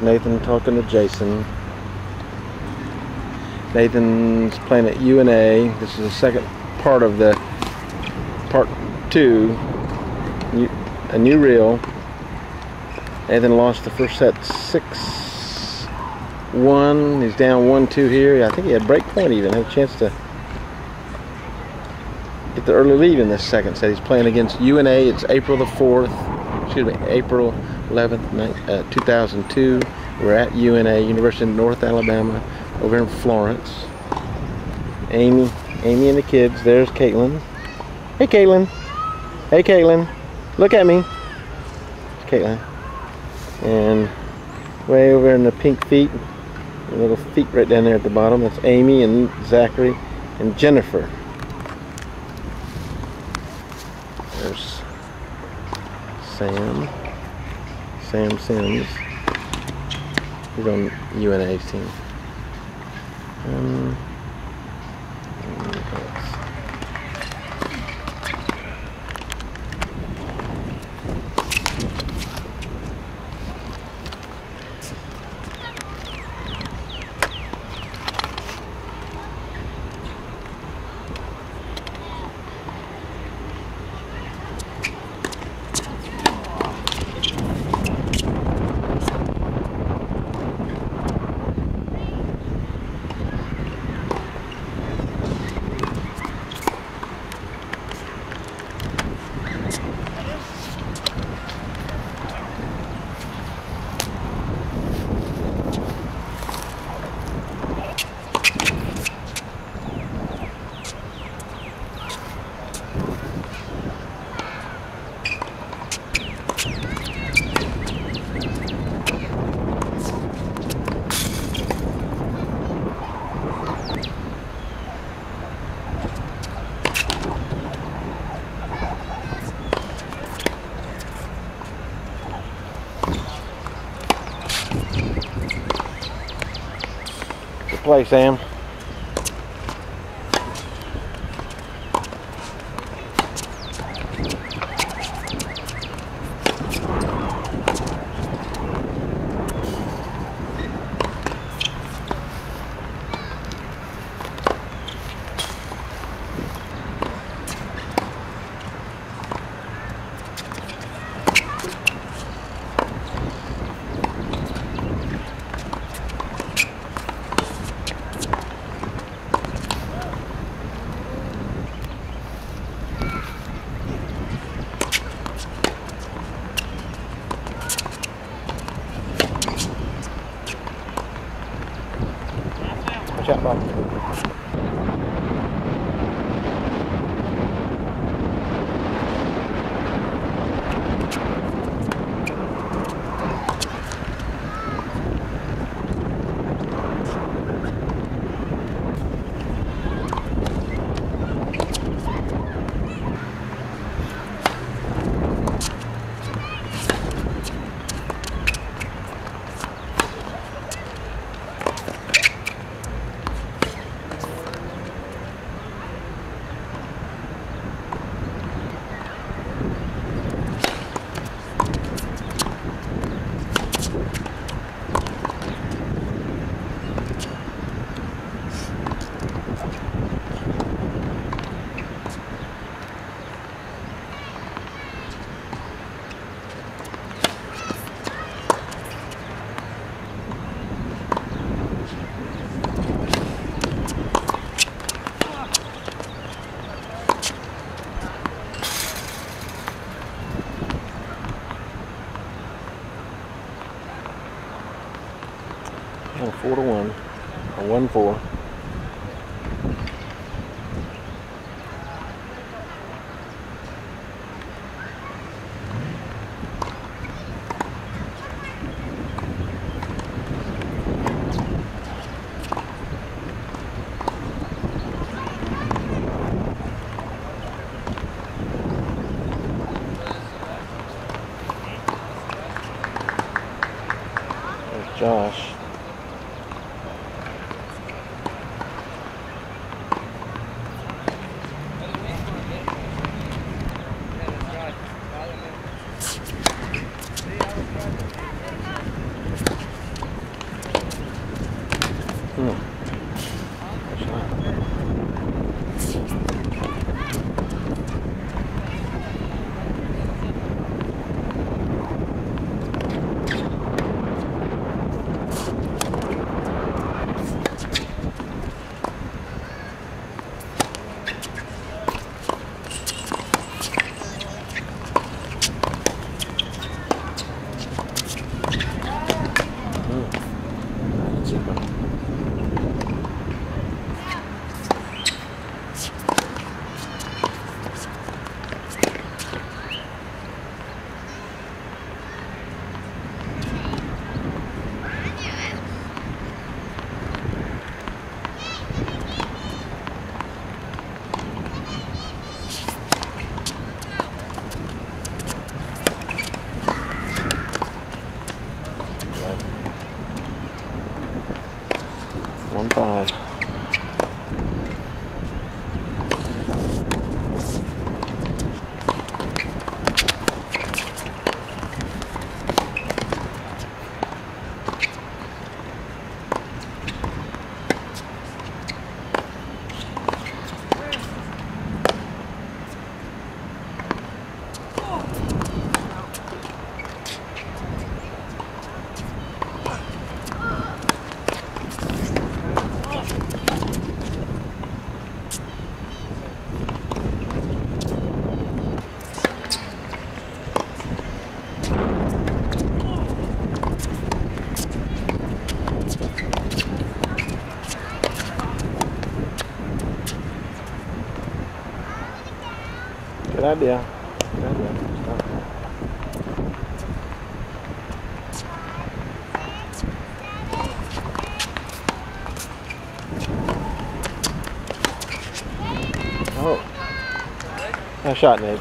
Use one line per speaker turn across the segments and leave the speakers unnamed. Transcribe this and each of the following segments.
Nathan talking to Jason. Nathan's playing at UNA. This is the second part of the part two. A new reel. Nathan lost the first set six one. He's down one two here. I think he had break point even. Had a chance to get the early lead in this second set. He's playing against UNA. It's April the 4th. Excuse me, April 11th, uh, 2002. We're at UNA, University of North Alabama, over in Florence. Amy, Amy and the kids. There's Caitlin. Hey, Caitlin. Hey, Caitlin. Look at me. It's Caitlin. And way over in the pink feet, the little feet right down there at the bottom. That's Amy and Zachary and Jennifer. There's Sam. Sam Sims. He's on UNA's team. Um, Good play, Sam. Watch out, Bob. Oh, four to one. Or one four. Good idea. Good idea. Oh. Nice shot, Nate.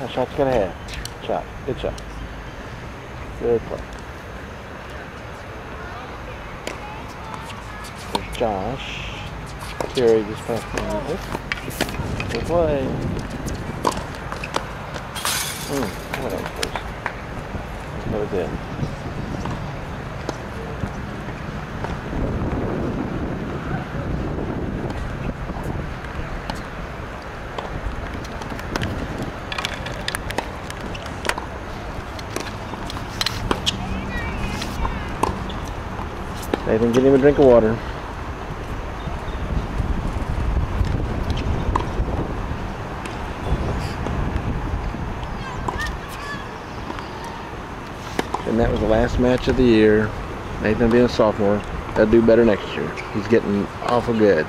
Nice shot you gotta have. Shot. Good shot. Good play. There's Josh. Terry just passed me. Good play. Hmm, what else was? That was it. Nathan, get him a drink of water. That was the last match of the year. Nathan being a sophomore, he'll do better next year. He's getting awful good.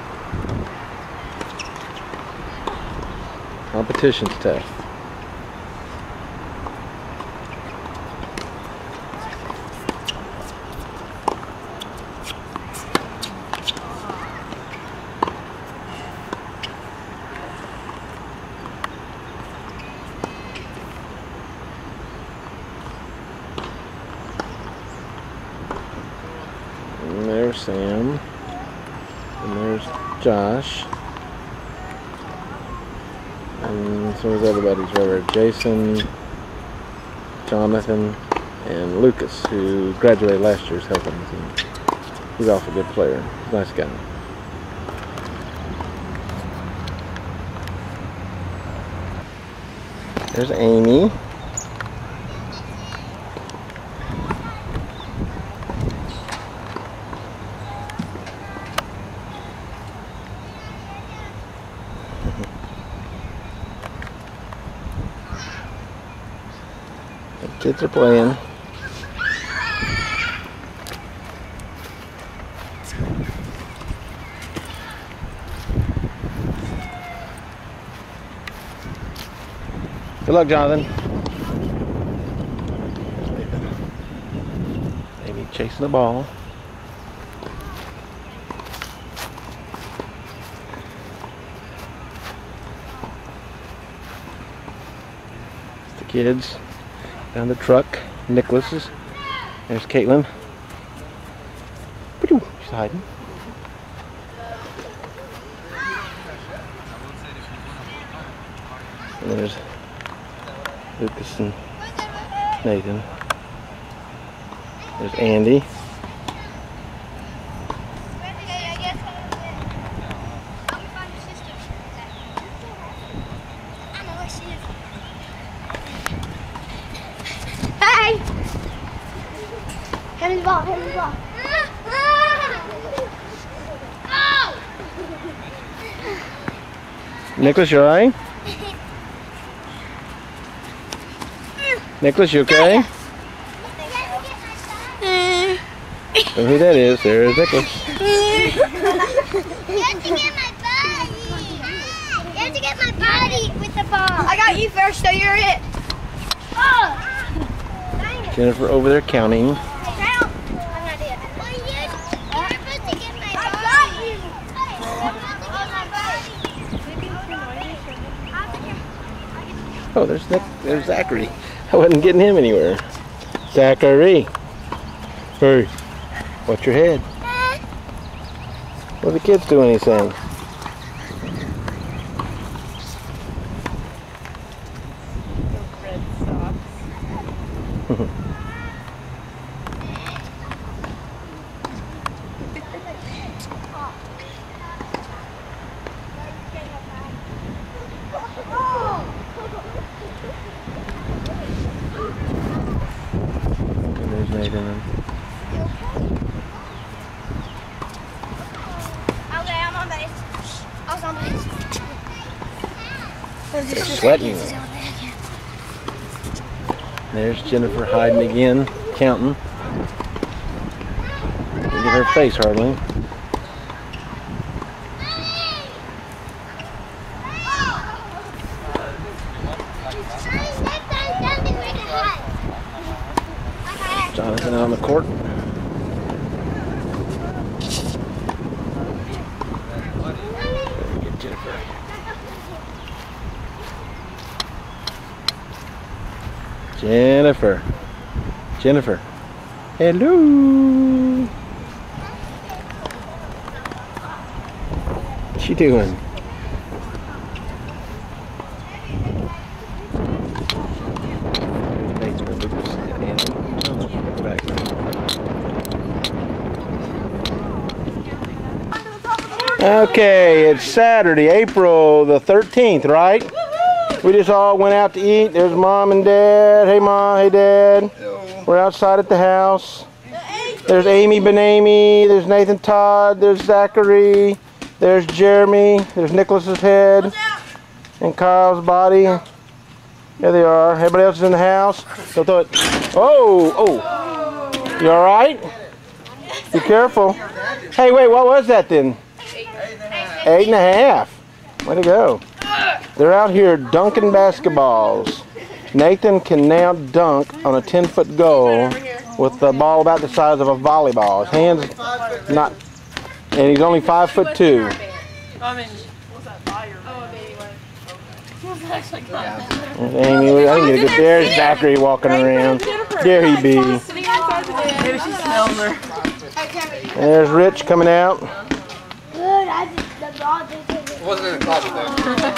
Competition's tough. And there's Sam. And there's Josh. And some of his other buddies right there. Jonathan, and Lucas, who graduated last year, is helping the team. He's also a good player. Nice guy. There's Amy. The kids are playing. Good luck, Jonathan. Maybe chasing the ball. The kids down the truck. Nicholas's. There's Caitlin. She's hiding. And there's Lucas and Nathan. There's Andy.
Hey! Hand me the ball, hand me the ball.
Nicholas, you alright? Nicholas, you okay? Know who that is? There's Nicholas.
You have to get my body. You have to get my body with the ball. I got you first, so you're it. Oh! It.
Jennifer over there counting.
Hey, count. I'm not it. Well, you, you're supposed to get my body. I got you.
Oh, there's. There's Zachary. I wasn't getting him anywhere. Zachary. Hey, watch your head. Will the kids do anything
socks.
And there's Nathan.
Okay, I'm on base. I was on base.
They're sweating. There's Jennifer hiding again, counting. Look at her face hardly. Jonathan on the court. Jennifer. Jennifer. Hello. What you doing? Okay, it's Saturday, April the 13th, right? We just all went out to eat. There's mom and dad. Hey mom, hey dad. We're outside at the house. There's Amy Benamy. There's Nathan Todd. There's Zachary. There's Jeremy. There's Nicholas's head. And Kyle's body. There they are. Everybody else is in the house. Don't throw it. Oh, oh. You all right? Be careful. Hey, wait, what was that then? Eight and a half. Way to go. They're out here dunking basketballs. Nathan can now dunk on a 10 foot goal with the ball about the size of a volleyball. His hands not, and he's only five foot two.
I mean, what's that? Oh, a baby one. What's actually got?
Amy, I didn't get a good. There's Zachary walking around. There he be.
Sitting outside the bed. Maybe she smells her.
There's Rich coming out.
Good, I just, the ball just hit me.
It wasn't in the closet though.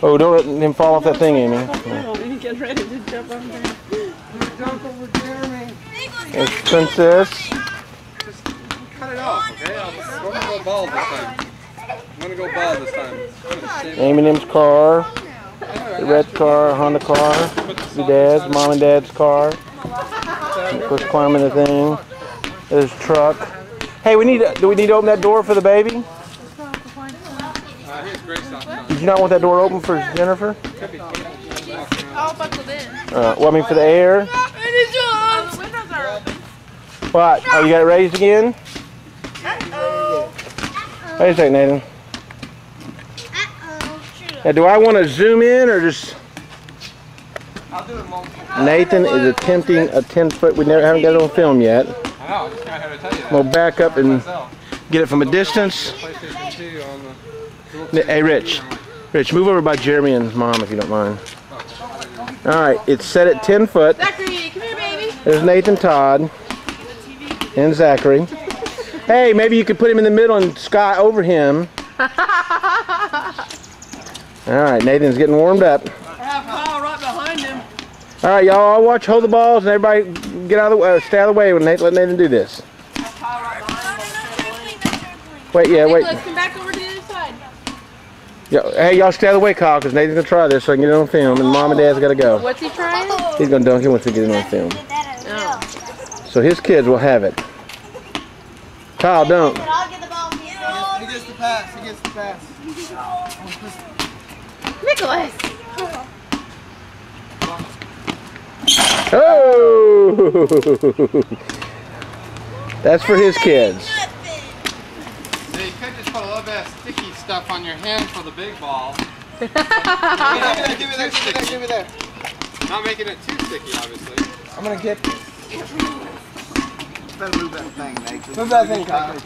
Oh, don't let him fall off that thing, Amy.
Get ready to jump on there.
There's Princess.
Just cut it off, okay? I'm going to go bald this time. I'm going to go bald this time. I'm gonna shave it.
Eminem's car. The red car, Honda car. Your dad's, mom and dad's car. Of course, climbing the thing. There's truck. Hey, we need. Do we need to open that door for the baby?
Uh, here's Grace outside.
Did you not want that door open for Jennifer?
All buckled in.
Uh, well, I mean for the air.
Oh, the windows are open.
What? Oh, you got it raised again?
Uh oh.
Wait a second, Nathan.
Uh-oh.
Now, do I want to zoom in or just?
I'll do it multiple.
Nathan is attempting a 10 foot. We never haven't got it on film yet.
I know, I just got here to tell you that.
We'll back up and get it from a distance.
PlayStation 2 on the.
Hey, Rich. Rich, move over by Jeremy and mom if you don't mind. All right, it's set at 10 foot.
Zachary, come here, baby.
There's Nathan Todd and Zachary. Hey, maybe you could put him in the middle and sky over him. All right, Nathan's getting warmed up.
I have Kyle right behind him.
All right, y'all, I'll watch, hold the balls, and everybody get out of the way, uh, stay out of the way when Nathan, let Nathan do this.
I have Kyle right behind him.
Wait, yeah, wait.
Nicholas, come back over to the other side.
Yo, hey, y'all stay out of the way, Kyle, because Nathan's gonna try this so I can get it on film, and mom and dad's gotta go.
What's he trying?
He's gonna dunk it once we get it on film.
Did that as well.
So his kids will have it. Kyle, dunk.
I'll get the ball to you.
He gets the pass. He gets the pass.
Nicholas.
Oh! That's for his kids.
So you could just put a little bit of sticky stuff on your hand for the big ball. give me that, give me that, give me that, give me that. Not making it too sticky, obviously.
I'm gonna get. Better move that thing, Nathan. Move that thing, Kyle.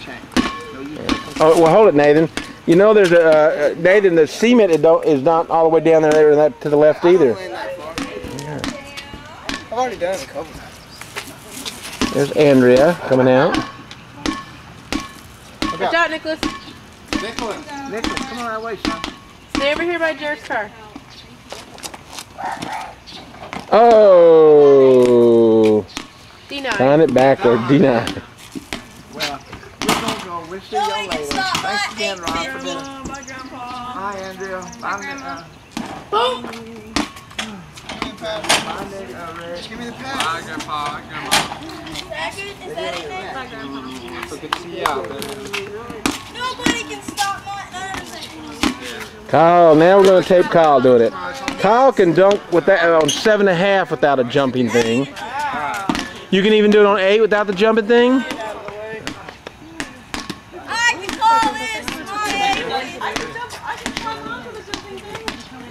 Oh, well, hold it, Nathan. You know, there's a uh, Nathan. The cement it don't, is not all the way down there and that to the left either.
I've already done it a couple times.
There's Andrea coming out.
Watch out, Nicholas.
Nicholas.
Nicholas, come on that way, son.
Stay over here by Jared's car.
Oh,
D9.
sign it backward. D9.
Well, we're gonna go. We'll see y'all later. Thanks again, Ron, for dinner.
Bye, Grandpa.
Hi, Andrea. Bye, Nick. Uh,
Boom.
bye, Nick. Red.
Give me the pad. Hi, Grandpa. Hi, Grandma. So good to see you out there.
Nobody can stop my
Kyle, now we're gonna tape Kyle doing it. Kyle can dunk with that on seven and a half without a jumping thing. You can even do it on eight without the jumping thing.
I can call this my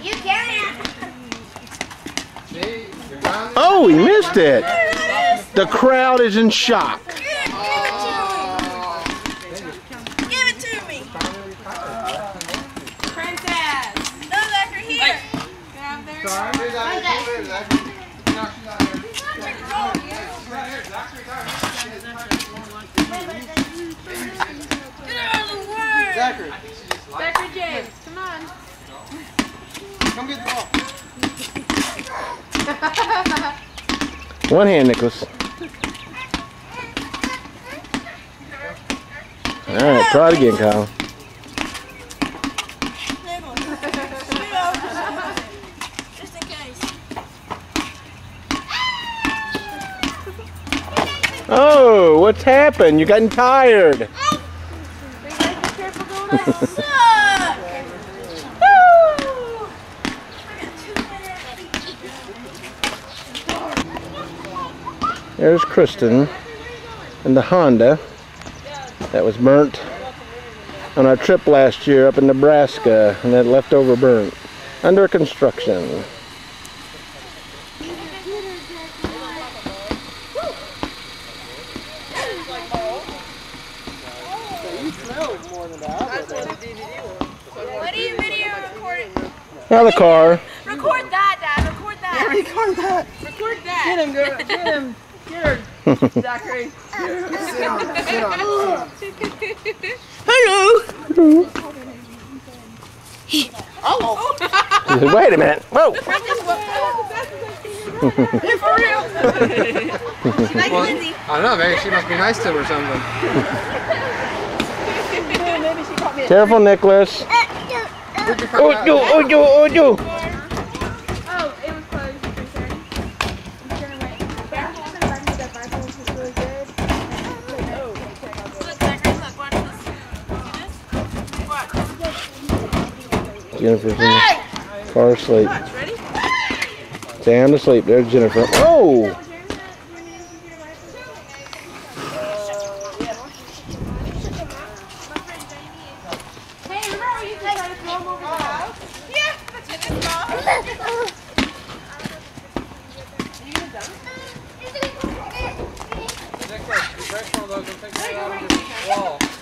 You can't.
See? You're done?
Oh, he missed it. The crowd is in shock.
Give it to me.
Princess.
No, Zachary, here.
Sorry. Here's Zachary. Here's Zachary. No, she's not here. Right here. Zachary,
Get out of the way.
Zachary.
Zachary James, come on.
Come get the ball.
One hand, Nicholas. All right, try it again, Kyle.
Just in case.
Oh, what's happened? You're getting tired? There's Kristen and the Honda that was burnt on our trip last year up in Nebraska and that leftover burnt under construction.
What are you video recording?
Now the car.
Record that, Dad. Record that.
Record that.
Record that.
Get him, girl. Get him. Get. Zachary.
Sit on it. Sit on it. Sit on.
Wait a minute. Whoa.
For Well, I don't know, maybe she must be nice to him or something.
Maybe she caught me.
Careful, Nicholas.
Where'd you
Oh,
that?
you, oh, you, oh, you.
Oh, it was closed. I'm sorry. I'm gonna wait. Back home and find me the Bible, which is really good.
Look, Zachary, look. Watch this. See this? Watch.
Jennifer's in the car asleep.
Watch, ready?
Sound asleep. There's Jennifer. Oh.
Hey, remember how we used to try to throw them over the house?
Yeah, that's what it's called.
Nicholas, you one of those take it out of your wall.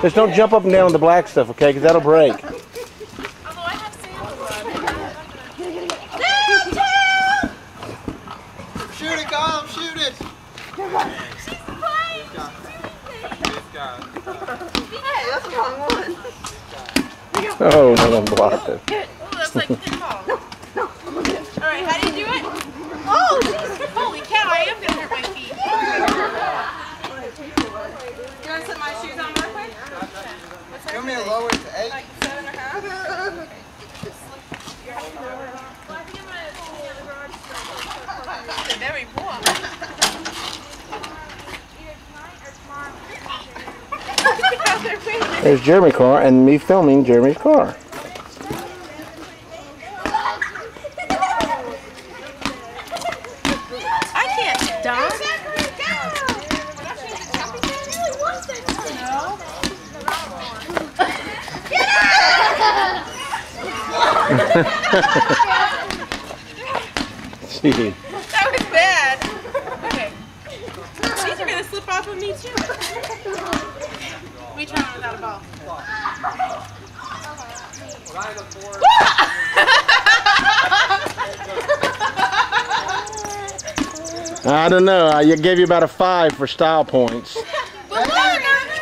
Just don't jump up and down on the black stuff, okay? Because that'll break.
Although I have sandals.
Shoot it, Kyle. Shoot it.
She's playing.
This guy.
Hey, that's the wrong one.
Oh, no one blocked it.
Oh, that's like pinball. All right, how do you do it? Oh, jeez. Holy cow, I am gonna hurt my feet. You want to put my shoes on real quick? What's
You want me to lower it to eight?
Like seven and a half? They're very warm.
There's Jeremy's car and me filming Jeremy's car.
I can't dunk.
Gee.
That was bad. Okay. These are gonna slip off of me too. We try without a ball.
I don't know. I gave you about a five for style points.
But look,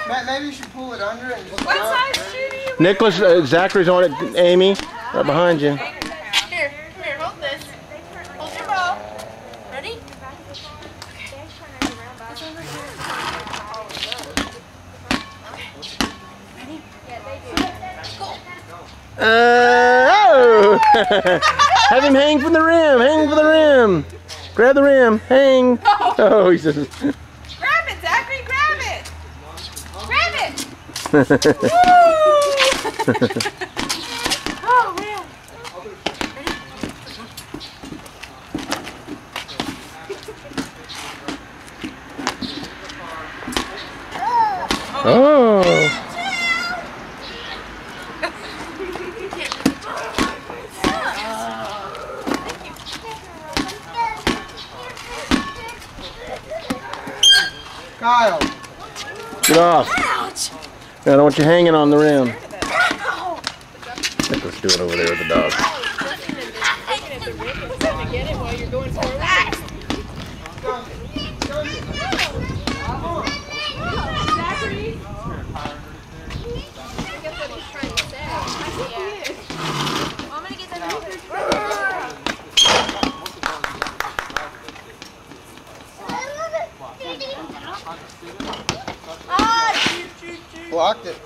Matt, maybe you should pull it under and just
what
jump.
size shoe do you
Nicholas, uh, Zachary's on it. Amy, right behind you.
Here, here, hold this. Hold your ball. Ready?
Uh, oh! Have him hang from the rim. Hang from the rim. Grab the rim. Hang. Oh. oh, he says.
Grab it, Zachary, grab it. Grab it. Oh, man.
oh.
Kyle.
Get off. I don't want you hanging on the rim. Nicholas do it over there with the dog.
Blocked it.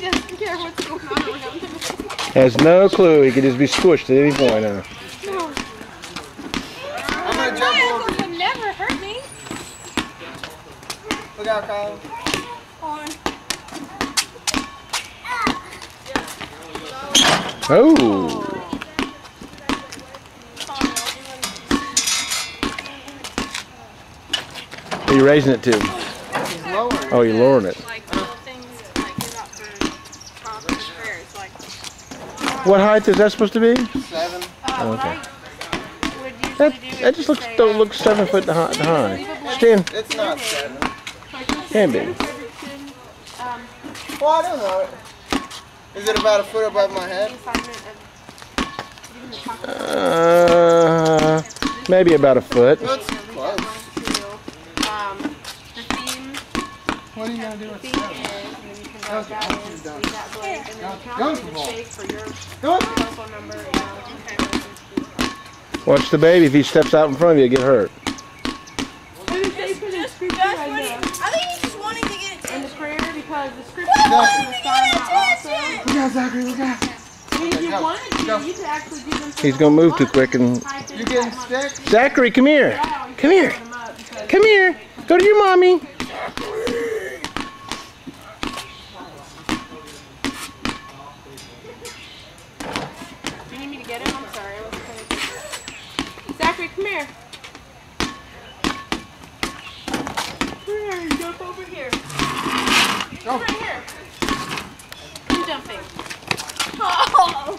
He doesn't care what's going on around him.
Has no clue. He could just be squished at any point. Huh?
I'm gonna
My
over.
uncle would never hurt me.
Look out, Kyle.
Oh. Are you raising it too? Oh, you're lowering it.
Like little things like give out for conference prayers. Like
What height is that supposed to be?
Seven.
uh,
Okay.
what I would usually
That, that just looks don't look seven foot high. high. Stand.
It's not seven.
Can be.
Um,
Well, I don't know. Is it about a foot above my head?
assignment of giving the conference
Uh, maybe about a foot.
What are you gonna do with
theme
seven?
is, and you can write that in, see that blank, and then
Go
count
for
the
ball.
for your
Go on.
telephone number, you okay.
Watch the baby. If he steps out in front of you, get hurt.
I think he's just wanting to get
And the prayer because the scripture is to sign out.
Look out, Zachary. Look out.
If you wanted to, you could actually do them.
He's gonna move too quick and.
Type in
getting
that
Zachary, come here. Come here.
set them up because-
Come here. Go to your mommy.
Do you need me to get him? I'm sorry. I wasn't paying attention. Zachary, come here. over here. Right here. I'm jumping. Oh.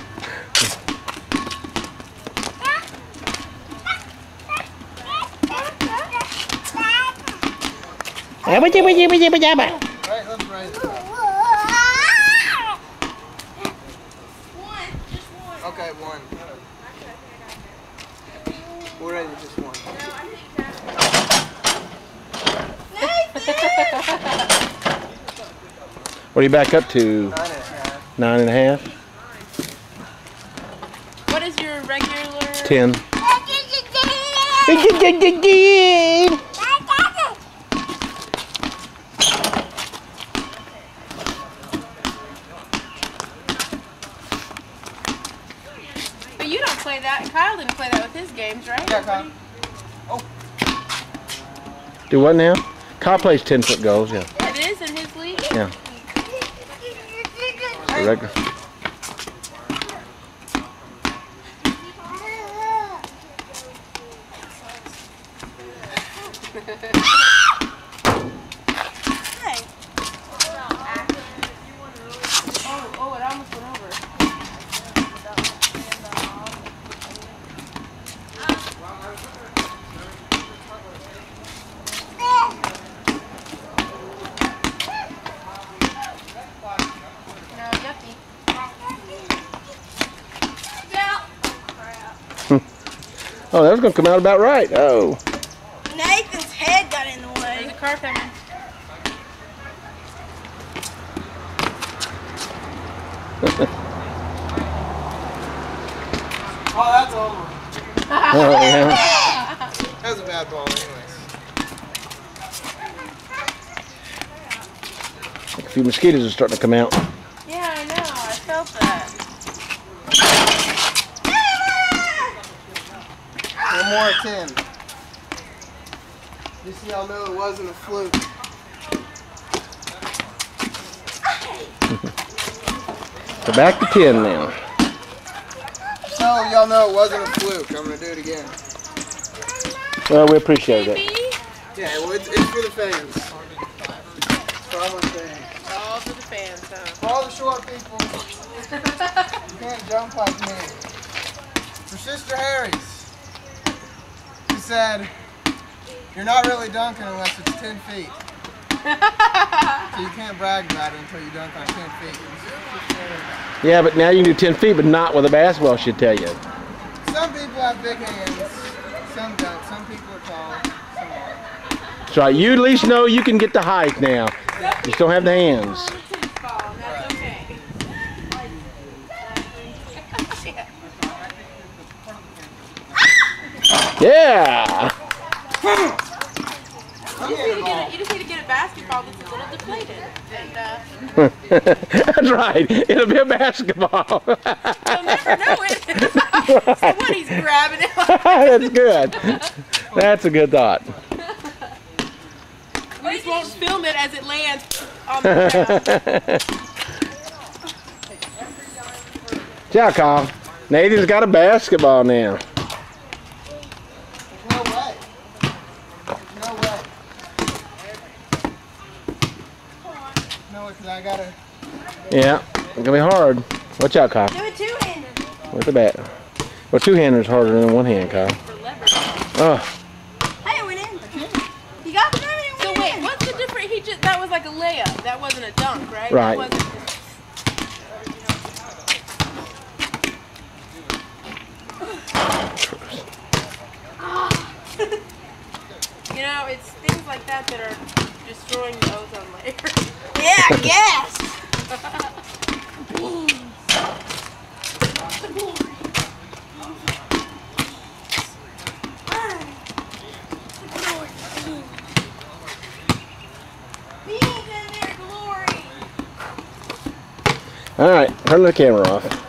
it's Kyle.
Right, let's raise it up. Okay, one. We're ready, just one.
What are you back up to?
Nine and a half.
Nine and a half?
What is your regular?
Ten.
But you don't play that. Kyle didn't play that with his games, right?
Yeah, Kyle. Oh.
Do what now? Kyle plays 10 foot goals, yeah.
It is in his league.
Yeah. Regular.
Oh,
that was going to come out about right. Oh.
Nathan's head got in the
There's
way.
a car coming.
Oh, that's over.
Oh, yeah.
That was a bad ball, anyways.
A few mosquitoes are starting to come out.
Yeah, I know. I felt that.
One more at ten. Just so y'all know it wasn't a fluke.
So back to 10 now.
So y'all know it wasn't a fluke. I'm gonna do it again.
Well, we appreciate it.
Yeah, well, it's, it's for the fans. For all my fans.
All for the fans, huh?
For all the short people, you can't jump like me. For Sister Harry's, she said, you're not really dunking unless it's 10 feet. so you can't brag about it until you dunk on 10 feet.
Yeah, but now you can do 10 feet, but not with a basketball, she'd tell you.
Some people have big hands, some don't. Some people are tall, some aren't.
That's right. You at least know you can get the height now. You just don't have the hands.
Tennis ball, and that's okay.
Yeah.
You just, need to get a, you just need to get a basketball that's a little deflated. And uh,
That's right. It'll be a basketball.
you'll never know it. so what, he's grabbing it.
That's good. That's a good thought.
We just won't film it as it lands on the ground.
Ciao, Kyle. Nathan's got a basketball now.
There's no way. There's no way. No way, because I gotta.
Yeah. It's gonna be hard. Watch out, Kyle.
Do it two-handed.
With the bat. Well, two handers harder than one hand, Kyle. Oh,
Hey, it went in. You got the number, it
So
went
wait,
in.
what's the difference? He just that was like a layup. That wasn't a dunk, right?
Right.
That wasn't, you know, it's things like that that are destroying the ozone layer.
Yeah, I guess. Me
All right, turn the camera off.